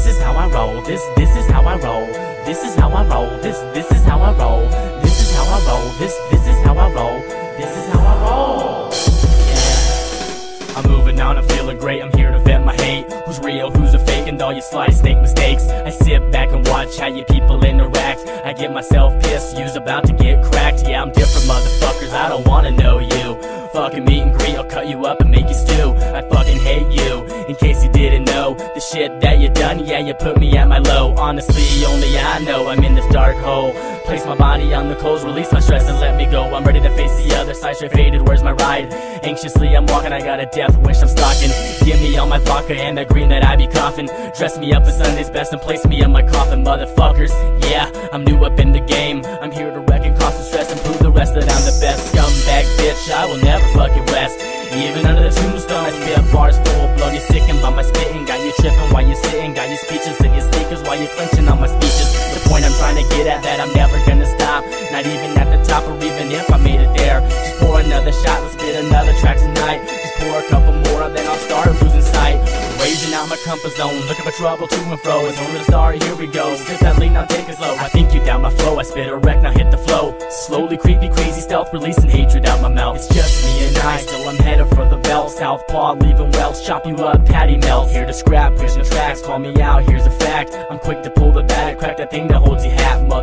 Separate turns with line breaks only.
This is how I roll. This this is how I roll. This is how I roll. This this is how I roll. This is how I roll. This this is how I roll. This is how I roll. Yeah. I'm moving on, I'm feeling great. I'm here to vent my hate. Who's real, who's a fake, and all your sly snake mistakes. I sit back and watch how you people interact. I get myself pissed, you's about to get cracked. Yeah, I'm different, motherfuckers. I don't wanna know you. Fucking meet and greet, I'll cut you up and make you stew. I shit that you done, yeah, you put me at my low. Honestly, only I know I'm in this dark hole. Place my body on the coals, release my stress and let me go. I'm ready to face the other side, straight faded. Where's my ride? Anxiously, I'm walking, I got a death wish I'm stalking. Give me all my vodka and that green that I be coughing. Dress me up in Sunday's best and place me in my coffin, motherfuckers. Yeah, I'm new up in the game. I'm here to wreck and cause some stress and prove the rest that I'm the best. Scumbag bitch, I will never fucking rest. Even under the tombstone, I speeches in your sneakers while you're clenching on my speeches. The point I'm trying to get at that I'm never gonna stop. Not even at the top, or even if I made it there. Just pour another shot, let's spit another track tonight. Just pour a couple more, then I'll start losing sight. Raging out my comfort zone, looking for trouble to and fro. It's only the start, here we go. Sip that lean, now take it slow. I think you down my flow, I spit a wreck, now hit the flow. Slowly, creepy, crazy stealth, releasing hatred out my mouth. It's just me and I, still I'm headed for the bell. Southpaw, leaving wells, chop you up, patty melt. Here to scrap, pushing tracks, call me out, here's a fact. I'm quick to pull the bat, crack that thing that holds you hat, motherfuckers.